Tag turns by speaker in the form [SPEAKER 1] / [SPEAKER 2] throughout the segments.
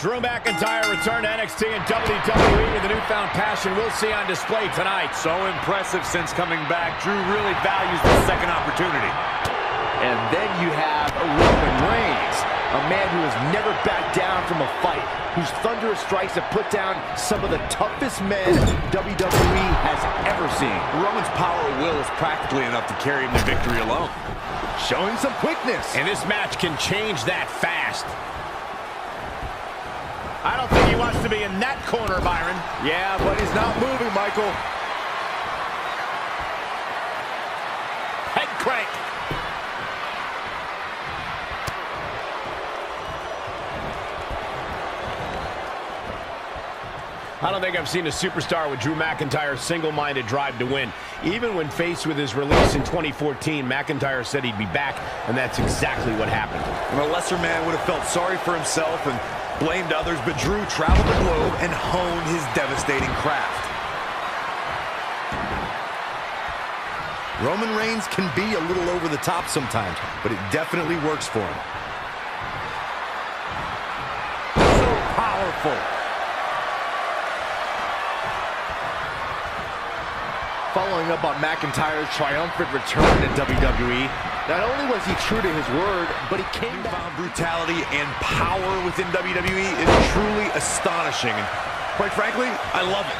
[SPEAKER 1] Drew McIntyre returned to NXT and WWE with a newfound passion we'll see on display tonight.
[SPEAKER 2] So impressive since coming back. Drew really values the second opportunity.
[SPEAKER 3] And then you have Roman Reigns, a man who has never backed down from a fight, whose thunderous strikes have put down some of the toughest men WWE has ever seen.
[SPEAKER 2] Roman's power of will is practically enough to carry him to victory alone.
[SPEAKER 3] Showing some quickness.
[SPEAKER 1] And this match can change that fast. I don't think he wants to be in that corner, Byron.
[SPEAKER 3] Yeah, but he's not moving, Michael.
[SPEAKER 1] Head crank. I don't think I've seen a superstar with Drew McIntyre's single-minded drive to win. Even when faced with his release in 2014, McIntyre said he'd be back, and that's exactly what happened.
[SPEAKER 2] And a lesser man would have felt sorry for himself and blamed others, but Drew traveled the globe and honed his devastating craft.
[SPEAKER 3] Roman Reigns can be a little over the top sometimes, but it definitely works for him.
[SPEAKER 2] So powerful.
[SPEAKER 3] Following up on McIntyre's triumphant return to WWE, not only was he true to his word, but he came
[SPEAKER 2] Newfound brutality and power within WWE is truly astonishing. And quite frankly, I love
[SPEAKER 1] it.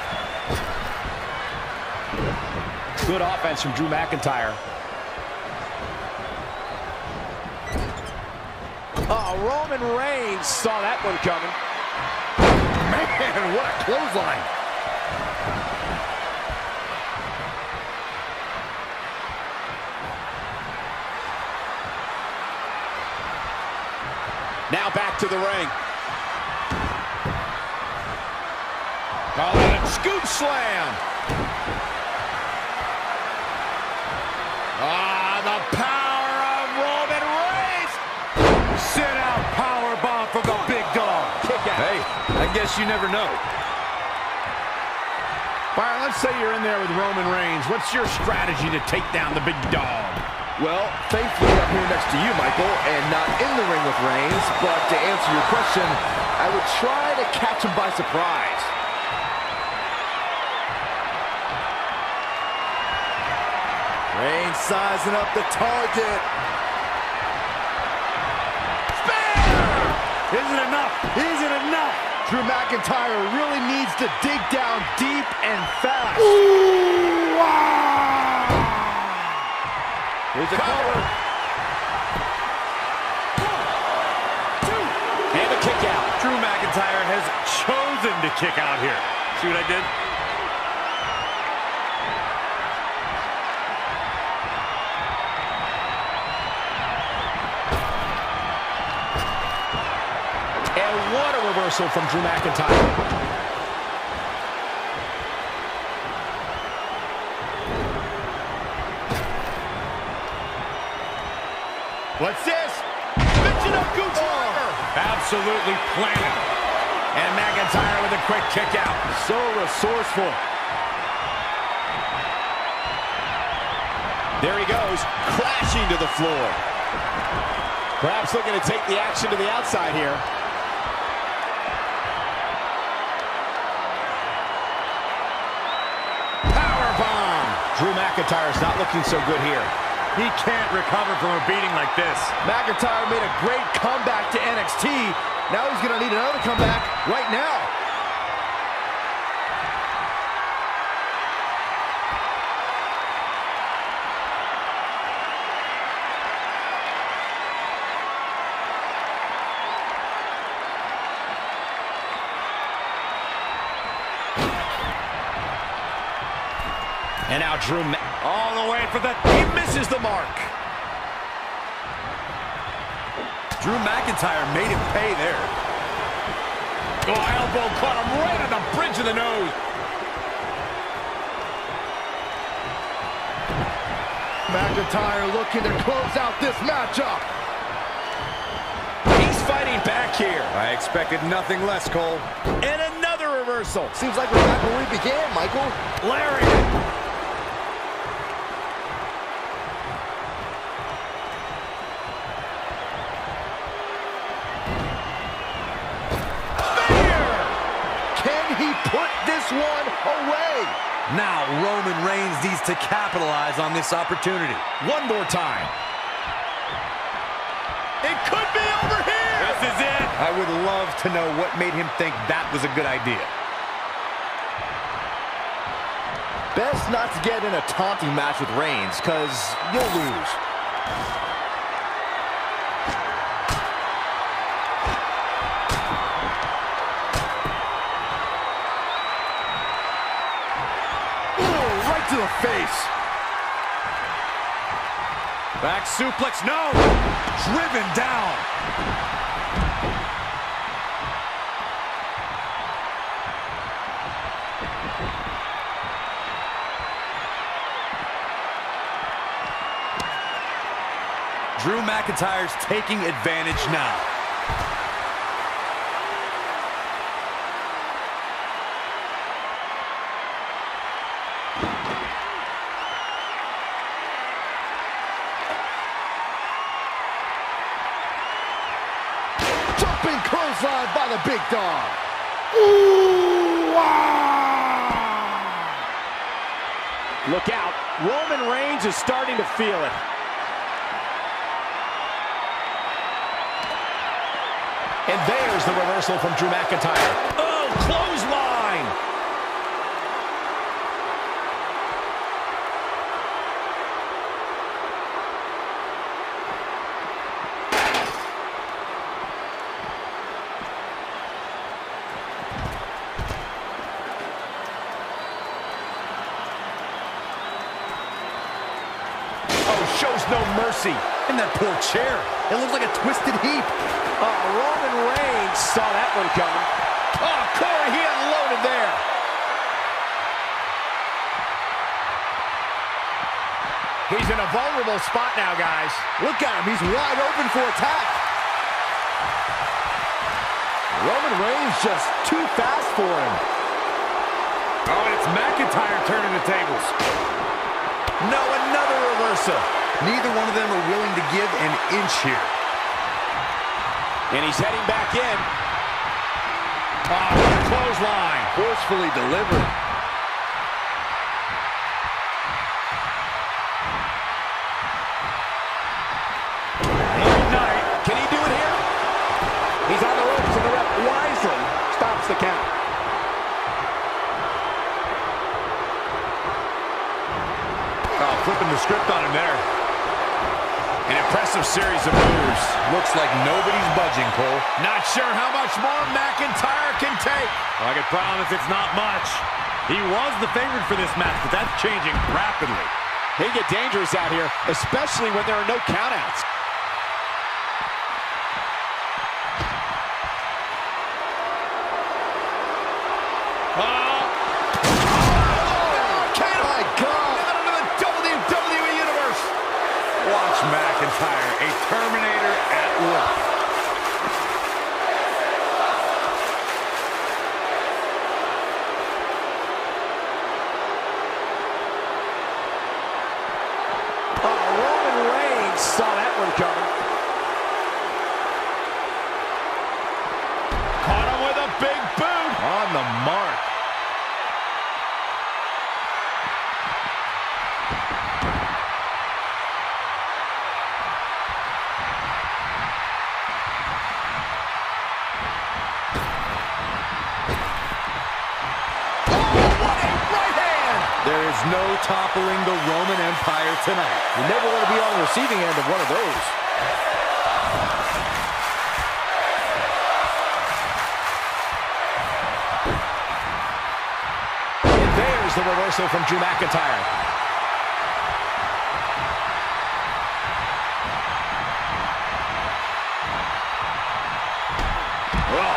[SPEAKER 1] Good offense from Drew McIntyre.
[SPEAKER 3] Oh, Roman Reigns saw that one coming.
[SPEAKER 1] Man, what a clothesline. Now back to the ring. Oh, and a scoop slam. Ah, the power of Roman Reigns.
[SPEAKER 2] Sit out power bomb from the big dog.
[SPEAKER 1] Kick out.
[SPEAKER 2] Hey, I guess you never know.
[SPEAKER 1] Byron, let's say you're in there with Roman Reigns. What's your strategy to take down the big dog?
[SPEAKER 3] Well, thankfully I'm here next to you, Michael, and not in the ring with Reigns, but to answer your question, I would try to catch him by surprise. Reigns sizing up the target.
[SPEAKER 2] Spear! Isn't enough! Isn't enough!
[SPEAKER 3] Drew McIntyre really needs to dig down deep and fast.
[SPEAKER 2] Ooh, wow!
[SPEAKER 3] Here's a cover.
[SPEAKER 1] One, two, and a kick out.
[SPEAKER 2] Drew McIntyre has chosen to kick out here. See what I did?
[SPEAKER 1] And what a reversal from Drew McIntyre. What's this? Mention of Gucci oh.
[SPEAKER 2] Absolutely planted.
[SPEAKER 1] And McIntyre with a quick kick out.
[SPEAKER 3] So resourceful.
[SPEAKER 1] There he goes, crashing to the floor. Perhaps looking to take the action to the outside here. Power bomb. Drew McIntyre's not looking so good here.
[SPEAKER 2] He can't recover from a beating like this.
[SPEAKER 3] McIntyre made a great comeback to NXT. Now he's going to need another comeback right now.
[SPEAKER 1] And now Drew all the way for the... He misses the mark.
[SPEAKER 2] Drew McIntyre made him pay there.
[SPEAKER 1] Oh, elbow caught him right on the bridge of the nose.
[SPEAKER 3] McIntyre looking to close out this matchup.
[SPEAKER 1] He's fighting back here.
[SPEAKER 2] I expected nothing less, Cole.
[SPEAKER 1] And another reversal.
[SPEAKER 3] Seems like we're back where we began, Michael.
[SPEAKER 1] Larry.
[SPEAKER 2] Now Roman Reigns needs to capitalize on this opportunity.
[SPEAKER 1] One more time. It could be over here.
[SPEAKER 2] This is it. I would love to know what made him think that was a good idea.
[SPEAKER 3] Best not to get in a taunting match with Reigns, because you'll lose. Face.
[SPEAKER 2] Back suplex, no! Driven down. Drew McIntyre's taking advantage now.
[SPEAKER 3] By the big.
[SPEAKER 1] Look out. Roman Reigns is starting to feel it. And there's the reversal from Drew McIntyre. Oh, clothesline! Oh, shows no mercy.
[SPEAKER 2] In that poor chair. It looks like a twisted heap.
[SPEAKER 1] Uh, oh, Roman Reigns saw that one coming. Oh, Corey, he unloaded there. He's in a vulnerable spot now, guys.
[SPEAKER 3] Look at him. He's wide open for attack. Roman Reigns just too fast for him.
[SPEAKER 2] Oh, and it's McIntyre turning the tables.
[SPEAKER 3] No, another reversal.
[SPEAKER 2] Neither one of them are willing to give an inch here.
[SPEAKER 1] And he's heading back in. Oh, clothesline.
[SPEAKER 3] Forcefully delivered.
[SPEAKER 1] Can he do it here? He's on the ropes, and the ref wisely stops the count.
[SPEAKER 2] Oh, flipping the script on him there.
[SPEAKER 1] An impressive series of moves.
[SPEAKER 2] Looks like nobody's budging, Cole.
[SPEAKER 1] Not sure how much more McIntyre can take.
[SPEAKER 2] I can promise it's not much. He was the favorite for this match, but that's changing rapidly.
[SPEAKER 1] They get dangerous out here, especially when there are no countouts.
[SPEAKER 2] There is no toppling the Roman Empire tonight.
[SPEAKER 3] You never want to be on the receiving end of one of those.
[SPEAKER 1] And there's the reversal from Drew McIntyre.
[SPEAKER 2] Oh,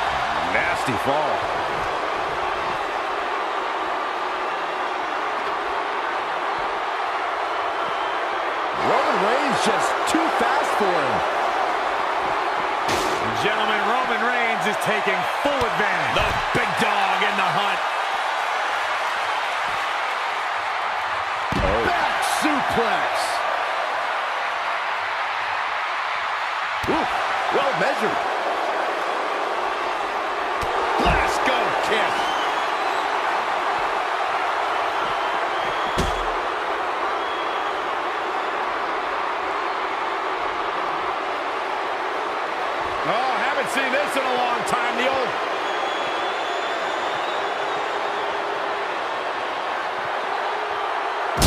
[SPEAKER 2] nasty fall.
[SPEAKER 3] Roman Reigns just too fast for him.
[SPEAKER 2] Gentlemen, Roman Reigns is taking full advantage.
[SPEAKER 1] The big dog in the hunt. Oh.
[SPEAKER 3] Back suplex. Ooh, well measured.
[SPEAKER 1] Glasgow kick. seen this in a long time. The old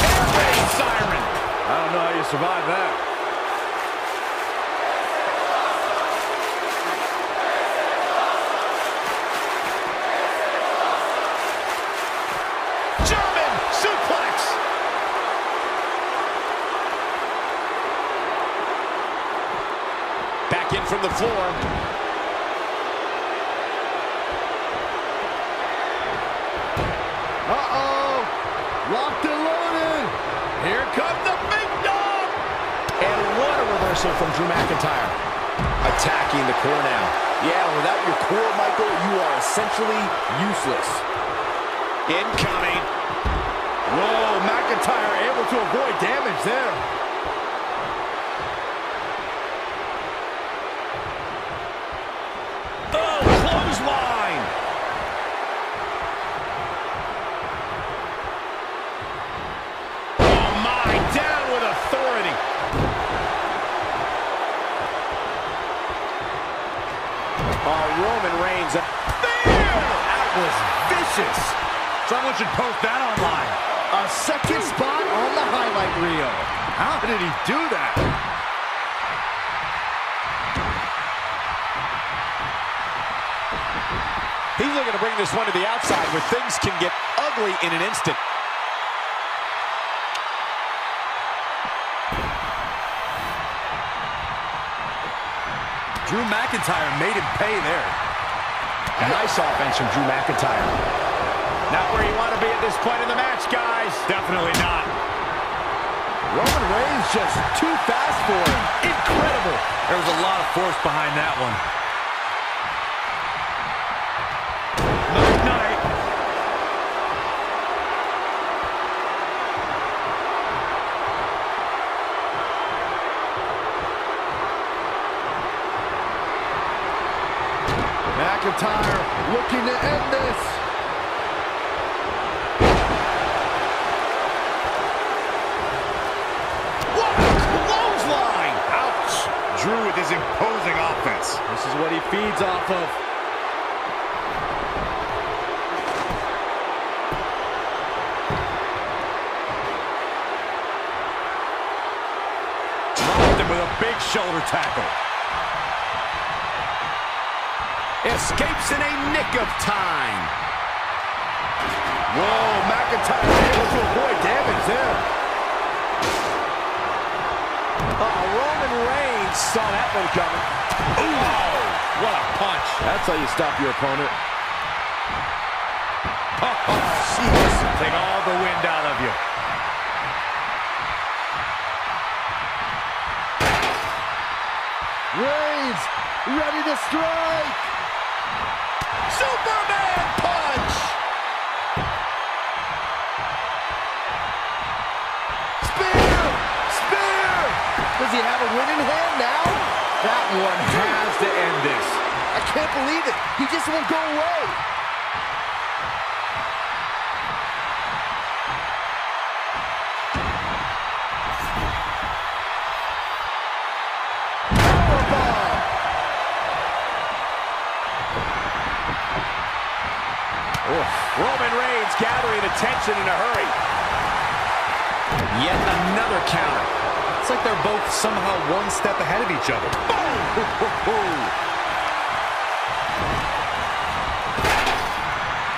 [SPEAKER 1] air raid siren.
[SPEAKER 2] I don't know how you survive that.
[SPEAKER 1] German suplex. Back in from the floor.
[SPEAKER 3] Uh-oh. Locked and loaded.
[SPEAKER 1] Here come the big dog. And what a reversal from Drew McIntyre. Attacking the core now.
[SPEAKER 3] Yeah, without your core, Michael, you are essentially useless.
[SPEAKER 1] Incoming.
[SPEAKER 3] Whoa, McIntyre able to avoid damage there.
[SPEAKER 1] Oh, clothesline. Oh, my. Down with authority.
[SPEAKER 3] Oh, Roman Reigns. That was vicious.
[SPEAKER 2] Someone should post that online.
[SPEAKER 3] A second hmm. spot on the highlight reel.
[SPEAKER 2] How did he do that?
[SPEAKER 1] He's looking to bring this one to the outside where things can get ugly in an instant.
[SPEAKER 2] Drew McIntyre made him pay there.
[SPEAKER 1] Nice offense from Drew McIntyre. Not where you want to be at this point in the match, guys.
[SPEAKER 2] Definitely not.
[SPEAKER 3] Roman Reigns just too fast for him. Incredible.
[SPEAKER 2] There was a lot of force behind that one.
[SPEAKER 3] McIntyre looking to end this.
[SPEAKER 1] What a clothesline!
[SPEAKER 2] Ouch. Drew with his imposing offense.
[SPEAKER 3] This is what he feeds off of.
[SPEAKER 2] Dropped him with a big shoulder tackle.
[SPEAKER 1] Escapes in a nick of time.
[SPEAKER 3] Whoa, McIntyre able to avoid damage there. Oh, Roman Reigns saw that one coming.
[SPEAKER 1] Ooh, what a punch.
[SPEAKER 3] That's how you stop your opponent.
[SPEAKER 2] Oh, jeez. Take all the wind out of you.
[SPEAKER 3] Reigns ready to strike.
[SPEAKER 1] Superman punch!
[SPEAKER 3] Spear! Spear! Does he have a winning hand now? That one has to end this. I can't believe it. He just won't go away.
[SPEAKER 1] Roman Reigns gathering attention in a hurry. Yet another counter.
[SPEAKER 2] It's like they're both somehow one step ahead of each other.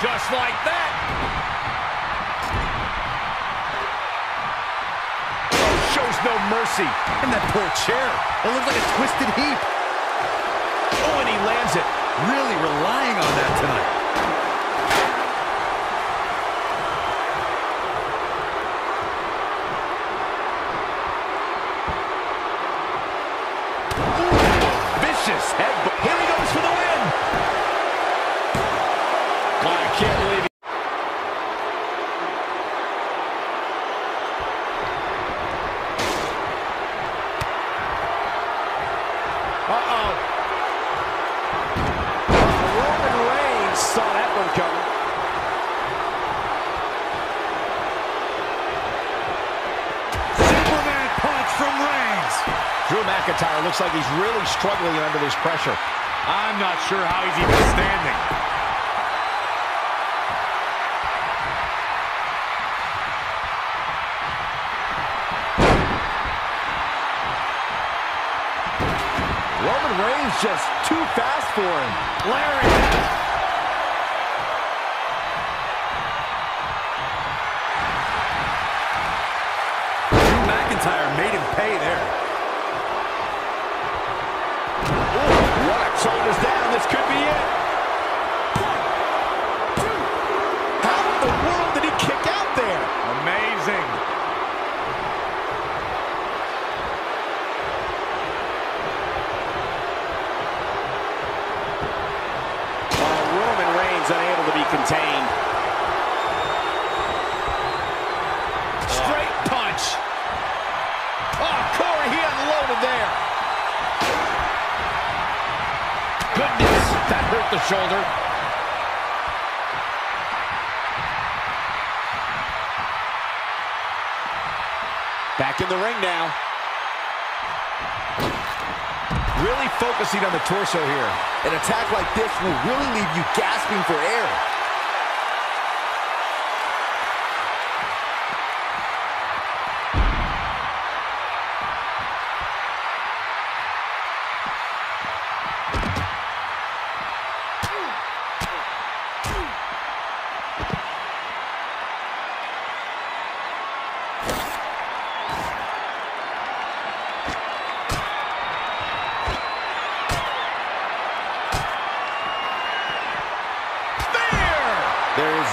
[SPEAKER 1] Just like that. Oh, shows no mercy.
[SPEAKER 2] And that poor chair. It looks like a twisted heap.
[SPEAKER 1] Oh, and he lands it.
[SPEAKER 2] Really relying on that tonight.
[SPEAKER 1] Vicious headbutt. Here he goes for the win. God, I can't believe it. Uh-oh.
[SPEAKER 3] Roman Reigns saw that one coming.
[SPEAKER 2] Superman punch from Reigns.
[SPEAKER 1] Drew McIntyre looks like he's really struggling under this pressure.
[SPEAKER 4] I'm not sure how he's even standing.
[SPEAKER 3] Roman Reigns just too fast for him.
[SPEAKER 4] Larry.
[SPEAKER 3] Shoulders down. This could be it. Really focusing on the torso here. An attack like this will really leave you gasping for air.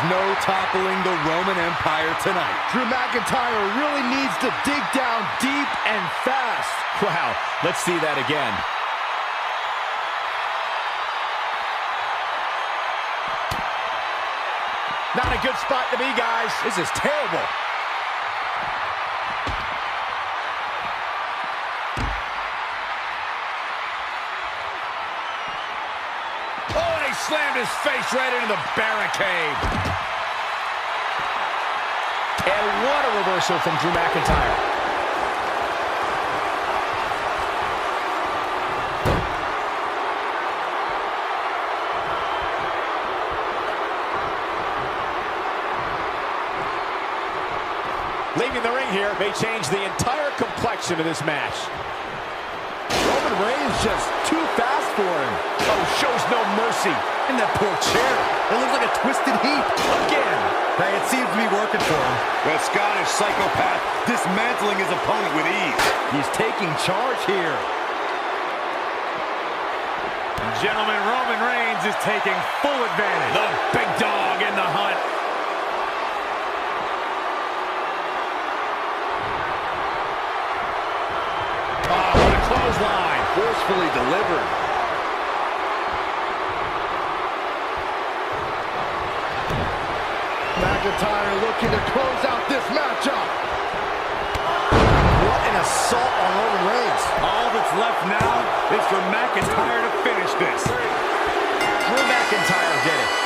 [SPEAKER 2] No toppling the Roman Empire tonight.
[SPEAKER 3] Drew McIntyre really needs to dig down deep and fast. Wow, let's see that again. Not a good spot to be, guys. This is terrible.
[SPEAKER 1] Slammed his face right into the barricade.
[SPEAKER 3] And what a reversal from Drew McIntyre. Leaving the ring here may change the entire complexion of this match. Roman Reigns just too fast for him. Oh, shows no mercy.
[SPEAKER 2] And that poor chair. It looks like a twisted heap.
[SPEAKER 3] Again.
[SPEAKER 2] Hey, it seems to be working for him. The Scottish psychopath dismantling his opponent with ease.
[SPEAKER 3] He's taking charge here.
[SPEAKER 4] Gentlemen, Roman Reigns is taking full advantage.
[SPEAKER 1] The big dog in the hunt. Oh, what a clothesline.
[SPEAKER 3] Forcefully delivered. McIntyre looking to close out this matchup. What an assault on Roman Reigns.
[SPEAKER 4] All that's left now is for McIntyre to finish this.
[SPEAKER 3] Drew McIntyre did it.